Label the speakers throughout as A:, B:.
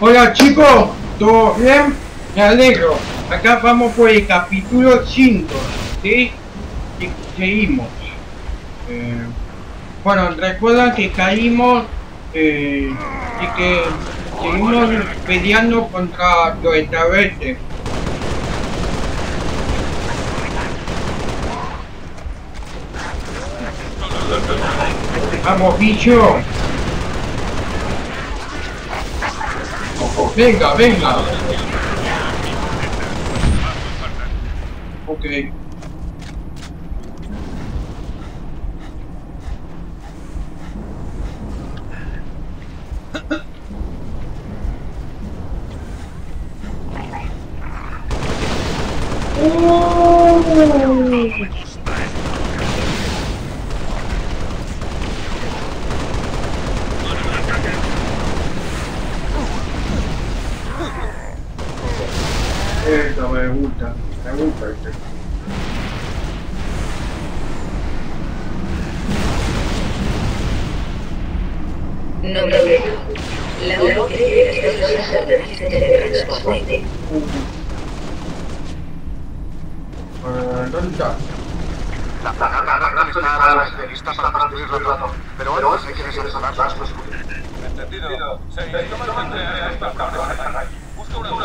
A: Hola chicos, ¿todo bien? Me alegro. Acá vamos por el capítulo 5, ¿sí? Y seguimos. Eh, bueno, recuerdan que caímos eh, y que seguimos peleando contra los extraterrestres. Vamos, bicho. Venga, venga. Ok. Esto
B: Busca una.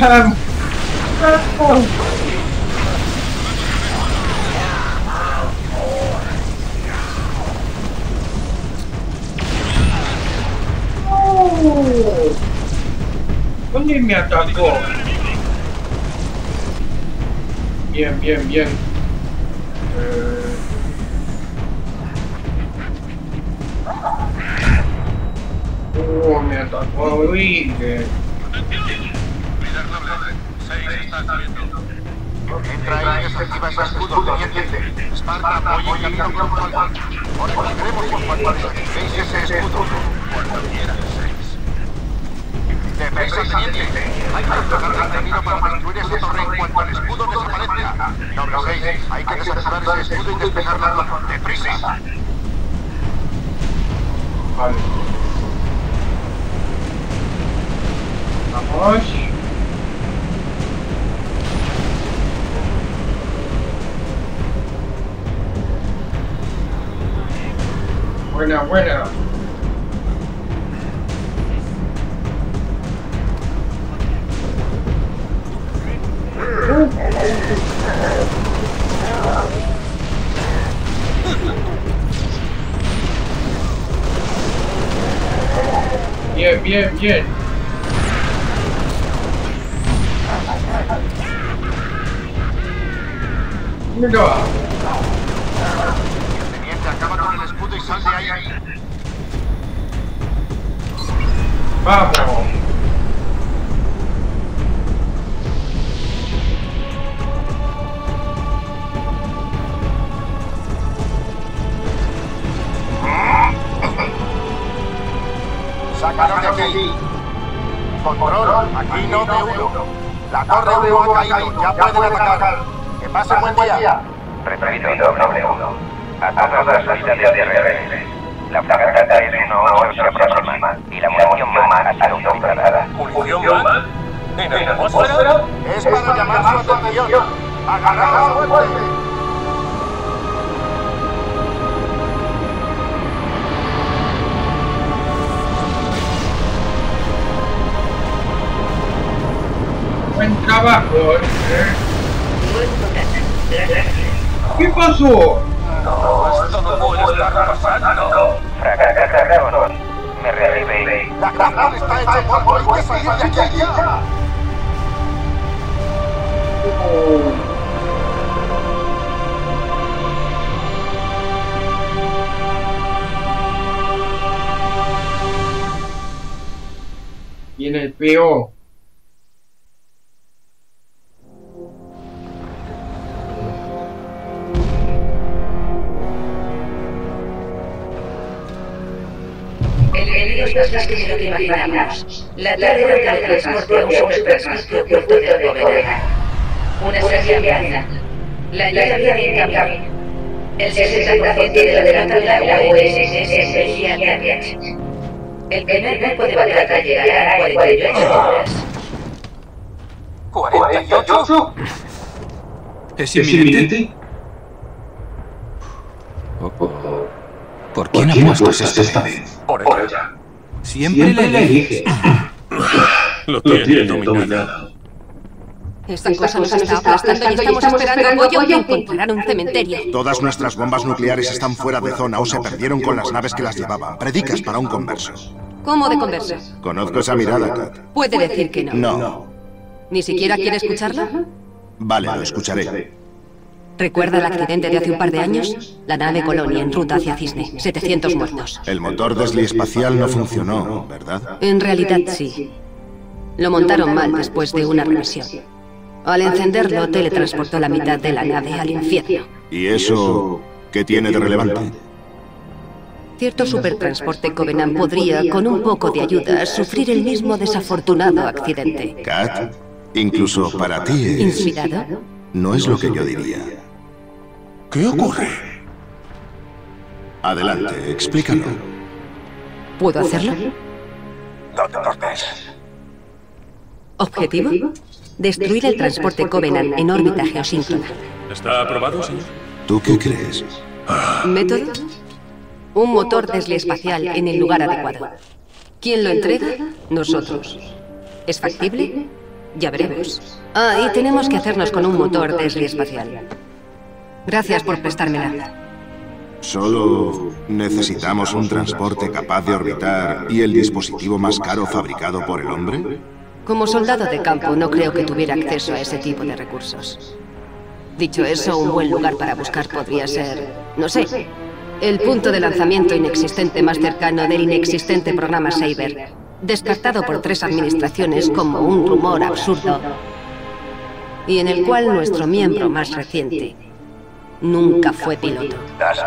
B: hàm đi mi attacco
A: Bien, Biên, bien eh... Oh, mi attacco
B: a Wing 6 está.
C: Entra y desactiva ese escudo, teniente. Esparta, voy en camino con Falcon. Ahora. Veis ese escudo.
B: Cuando
C: quieras, Hay que despegar el camino para construir esa torre en cuanto el escudo desaparezca. No lo veis. Hay que desactivar ese escudo y despegar la torre. Deprisa.
A: Vale. Vamos. Buena,
C: Control, aquí no ve uno. La torre 1 ha caído, ya pueden atacar. Que pasen buen día.
D: Repetido, doble uno. A todas las unidades reales. La fragata 318 se aproxima y la munición más ha sido autorizada.
B: ¿Munición más? ¿En la atmósfera?
C: Es para llamar su atención. Agarraos fuerte.
A: Buen trabajo. ¿eh? ¿Qué pasó?
B: No, esto no puede estar pasando.
D: Fragata Carrón. Me reactivé.
C: La gran está hecha polvo. Hay que salir de aquí ya.
A: Viene el PO.
E: Más fácil de lo que imaginamos. La tarde de teletransporte a un subtransmite oculto de Alcobenada. Una serie amenaza. La ayuda viene en camino. El 60% de la de la USS Energía. El primer grupo de batalla llegará en 48 horas.
B: ¿48?
F: ¿Es inminente? ¿Por quién apuestas esta vez?
B: Por ella.
F: Siempre la eliges.
B: Lo tiene dominado.
G: Esta cosa nos está aplastando y estamos esperando apoyo y encontrar un cementerio.
C: Todas nuestras bombas nucleares están fuera de zona o se perdieron con las naves que las llevaban. Predicas para un converso.
G: ¿Cómo de conversa?
C: Conozco esa mirada, Kat.
G: Puede decir que no.
C: No.
G: ¿Ni siquiera quiere escucharlo?
C: Vale, lo escucharé.
G: ¿Recuerda el accidente de hace un par de años? La nave Colonia en ruta hacia Cisne. 700 muertos.
C: El motor desliespacial no funcionó, ¿verdad?
G: En realidad sí. Lo montaron mal después de una revisión. Al encenderlo, teletransportó la mitad de la nave al infierno.
C: ¿Y eso qué tiene de relevante?
G: Cierto supertransporte Covenant podría, con un poco de ayuda, sufrir el mismo desafortunado accidente.
C: Kat, incluso para ti es...
G: ¿Inspirado?
C: No es lo que yo diría.
F: ¿Qué ocurre?
C: Adelante, explícalo.
G: ¿Puedo hacerlo?
C: ¿Dónde nos ves?
G: ¿Objetivo? Destruir el transporte Covenant en órbita geosíncrona.
B: ¿Está aprobado, señor?
C: ¿Tú qué crees?
G: ¿Método? Un motor desliespacial en el lugar adecuado. ¿Quién lo entrega? Nosotros. ¿Es factible? Ya veremos. Ah, y tenemos que hacernos con un motor desliespacial. Gracias por prestármela.
C: Solo necesitamos un transporte capaz de orbitar y el dispositivo más caro fabricado por el hombre.
G: Como soldado de campo no creo que tuviera acceso a ese tipo de recursos. Dicho eso, un buen lugar para buscar podría ser, no sé, el punto de lanzamiento inexistente más cercano del inexistente programa Saber, descartado por tres administraciones como un rumor absurdo, y en el cual nuestro miembro más reciente nunca fue piloto.
C: Das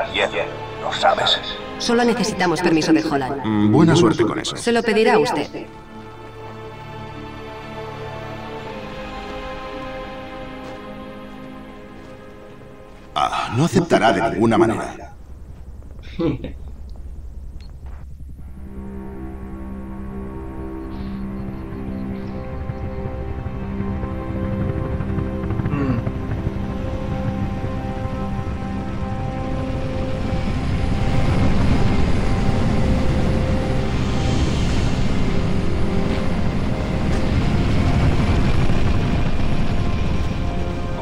C: lo sabes.
G: Solo necesitamos permiso de Holland.
C: Mm, Buena suerte con eso.
G: Se lo pedirá a usted.
C: Ah, no aceptará de ninguna manera.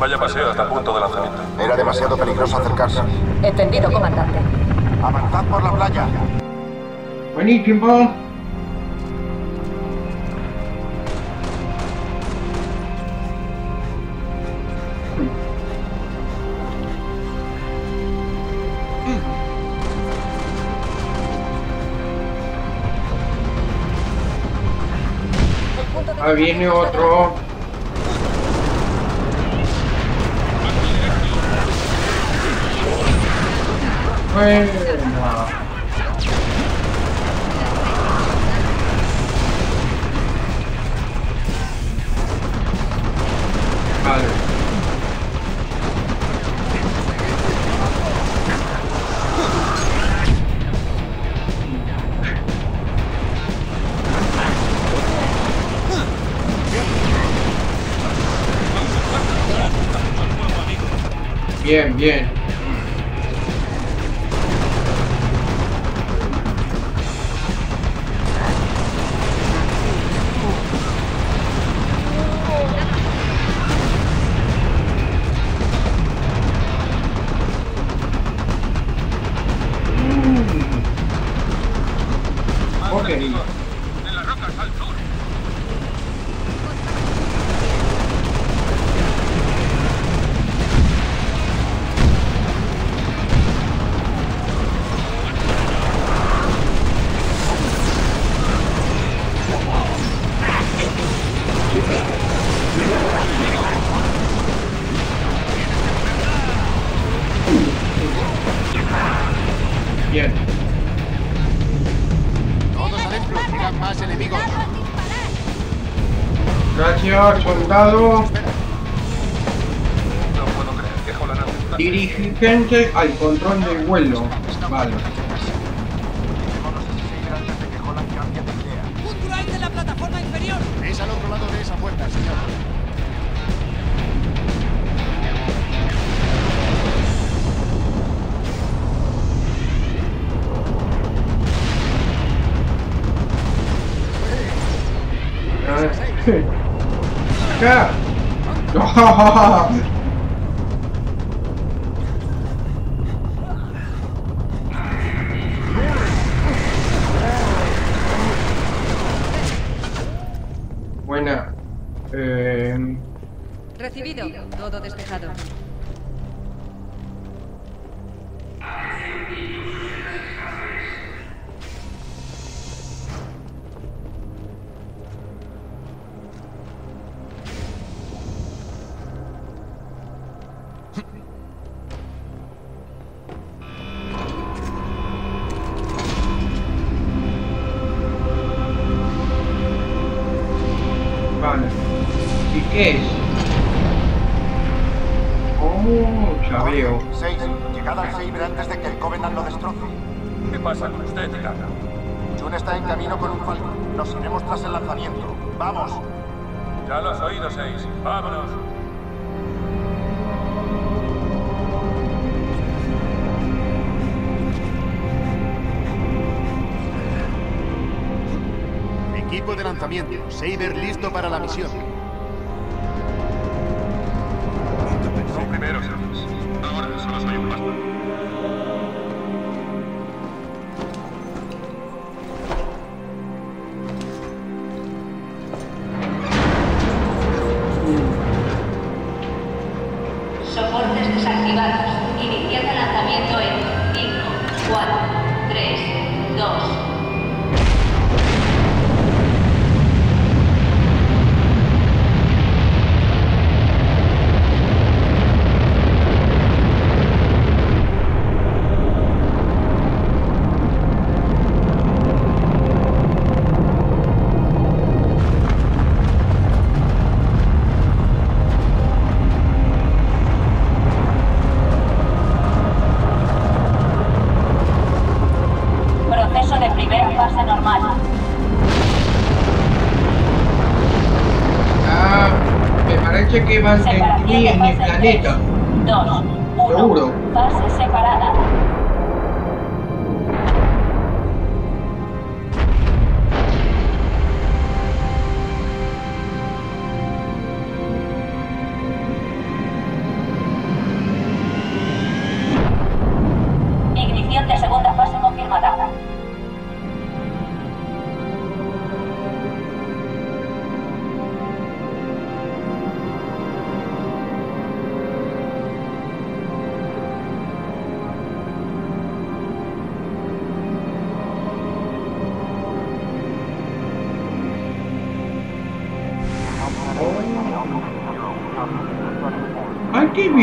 B: Vaya paseo hasta el punto de lanzamiento.
C: Era demasiado peligroso acercarse.
G: Entendido, comandante.
C: Avanzad por la playa.
A: Buenísimo. Ahí viene otro. Bien, bien.
B: Aceptase.
C: Dirigente al control del vuelo. Vale. Acá. Buena. Eh,
G: Recibido. Todo despejado.
C: Vale. ¿Y qué es?
H: Saber listo para la misión.
C: Que
A: Separación de
C: en el planeta.
A: 2, 1.
C: Seguro.
A: Fase separada.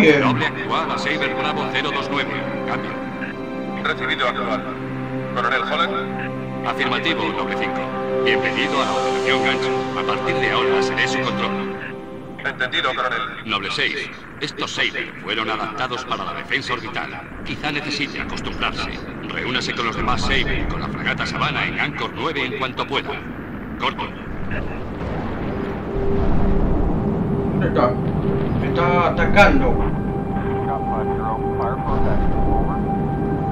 C: Bien!
I: Doble actual a Saber Bravo 029. Cambio.
B: Recibido actual. Coronel Holland.
I: Afirmativo, doble 5. Bienvenido a la Operación Gancho. A partir de ahora seré su control.
B: Entendido, coronel.
I: Noble 6. Estos Saber fueron adaptados para la defensa orbital. Quizá necesite acostumbrarse. Reúnase con los demás Saber y con la fragata Sabana en Anchor 9 en cuanto pueda. Corto.
C: Atacando.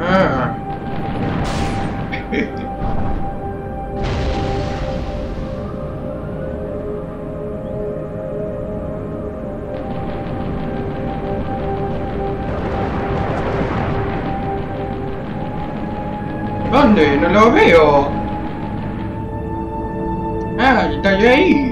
C: Ah. ¿Dónde? No lo veo. Ah, está ahí.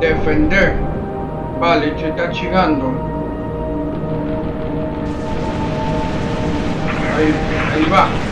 A: Defender. Vale, te está chingando. Ahí, ahí va.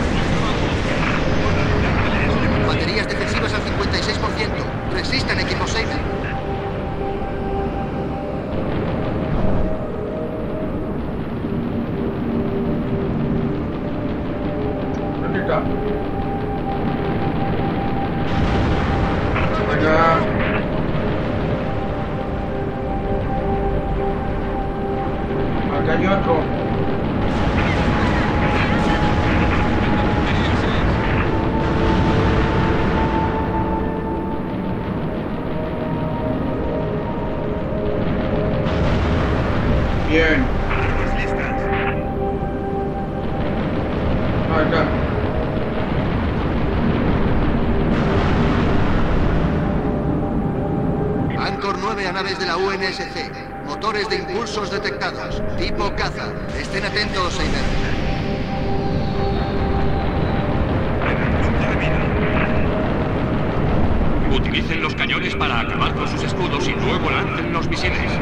J: naves de la UNSC. Motores de impulsos detectados. Tipo caza. Estén atentos, Eimer.
I: Utilicen los cañones para acabar con sus escudos y luego lancen los misiles.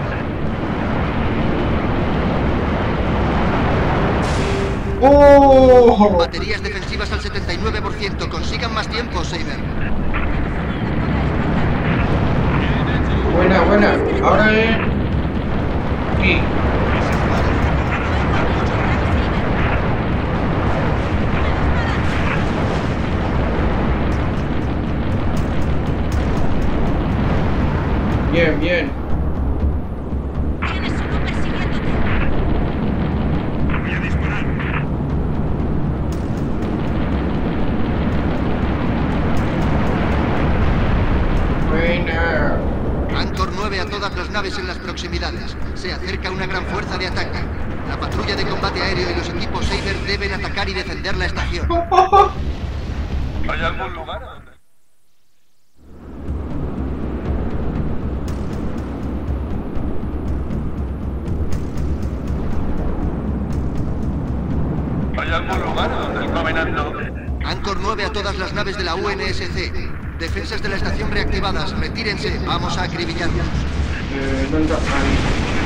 A: ¡Oh!
J: Baterías defensivas al 79%. Consigan más tiempo, Saber.
A: Buena, buena. Ahora es... Aquí. Bien, bien.
J: Anchor 9 a todas las naves de la UNSC. Defensas de la estación reactivadas. Retírense. Vamos a acribillarlos.
A: Eh,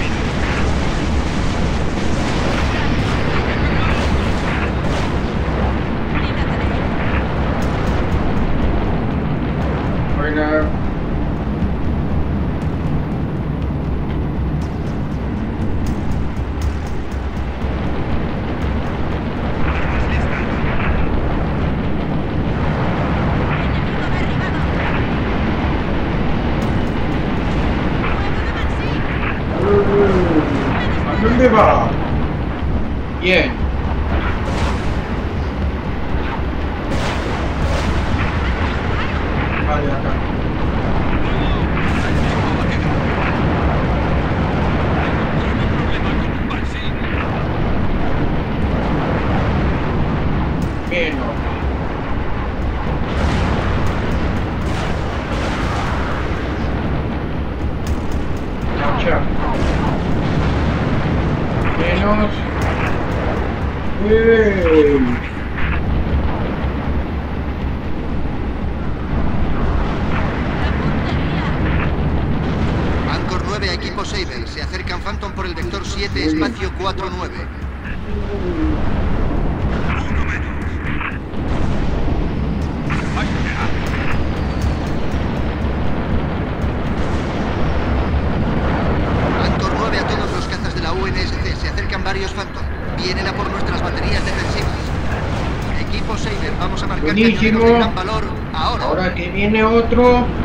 J: Ahora
A: que viene otro.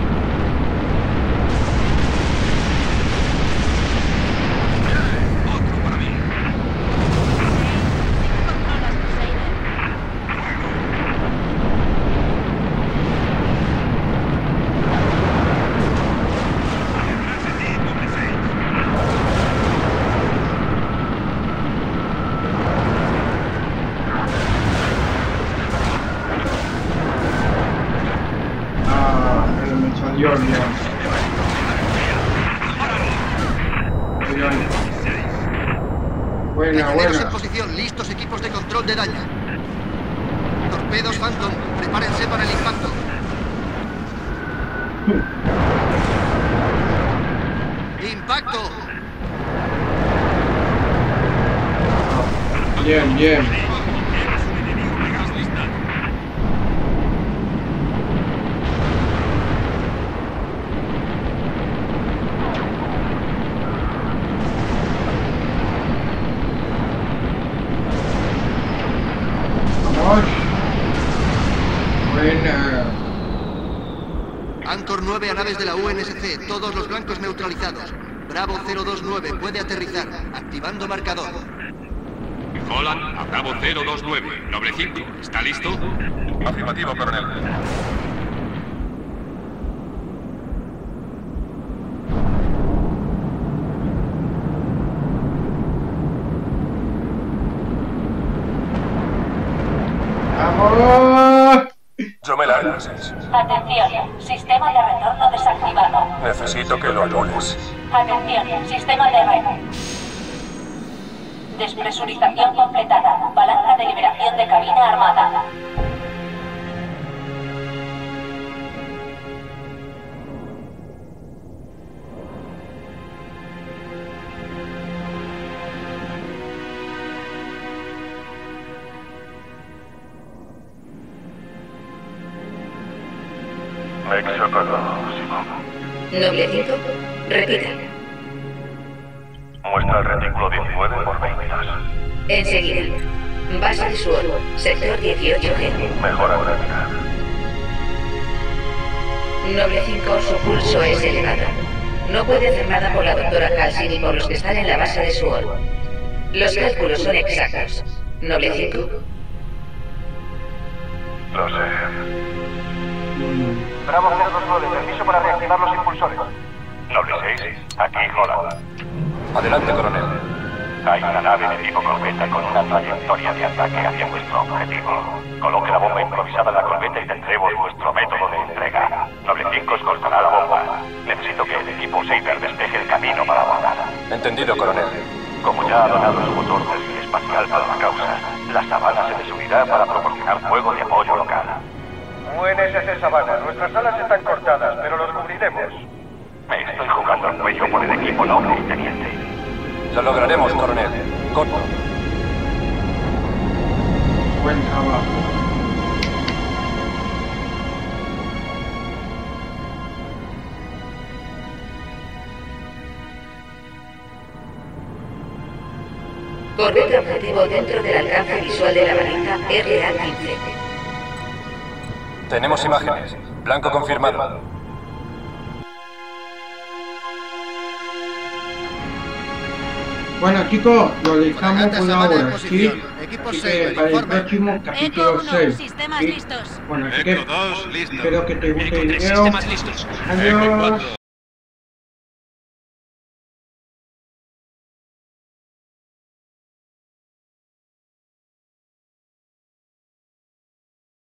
A: Dios
J: mío.
A: Buena, buena.
J: en posición, listos equipos de control de daño. Torpedos Phantom, prepárense para el impacto. ¡Impacto!
A: Bien, bien. Buena.
J: Anchor 9 a naves de la UNSC, todos los blancos neutralizados. Bravo 029, puede aterrizar. Activando marcador.
I: Holland, a Bravo 029. Noble 5, ¿está listo?
K: Afirmativo, coronel.
A: ¡Vamos!
K: Yo me largo, Seis.
H: Atención, sistema de retorno desactivado.
K: Necesito que lo anules.
H: Atención, sistema de red. Despresurización completada. Palanca de liberación de cabina armada.
L: Mexocono, Simón.
E: Noble 5, repita.
L: Muestra el retículo 19 por 22.
E: Enseguida. Base de suelo, sector 18G.
L: Mejora gráfica.
E: Noble 5, su pulso es elevado. No puede hacer nada por la doctora Halsey ni por los que están en la base de Suol. Los cálculos son exactos. Noble 5,
L: Lo sé.
M: Bravo 029, permiso para reactivar los impulsores.
L: Noble 6, aquí Holland.
K: Adelante, coronel.
L: Hay una nave de tipo corbeta con una trayectoria de ataque hacia vuestro objetivo. Coloque la bomba improvisada en la corbeta y tendremos vuestro método de entrega. Noble 5 escoltará la bomba. Necesito que el equipo Saber despeje el camino para abordar.
K: Entendido, coronel.
L: Como ya ha donado su motor desde espacial para la causa, la sabana se desunirá para proporcionar fuego de apoyo.
M: UNSC Sabana, nuestras alas están cortadas, pero los cubriremos.
L: Me estoy jugando el cuello por el equipo noble y teniente.
K: Lo lograremos, coronel. Corto.
A: Buen trabajo.
E: corbeta objetivo dentro del alcance visual de la baliza RA-15.
K: Tenemos imágenes. Blanco confirmado.
A: Bueno chicos, lo dejamos por ahora, ¿sí? Así que para el próximo capítulo
H: Eco 1,
A: 6.
H: sistemas
A: ¿sí?
H: listos.
A: Bueno, así que
N: Eco 2, listo.
A: espero que te guste el
N: 3,
A: video.
N: sistemas listos. Eco
A: Adiós.
N: 4,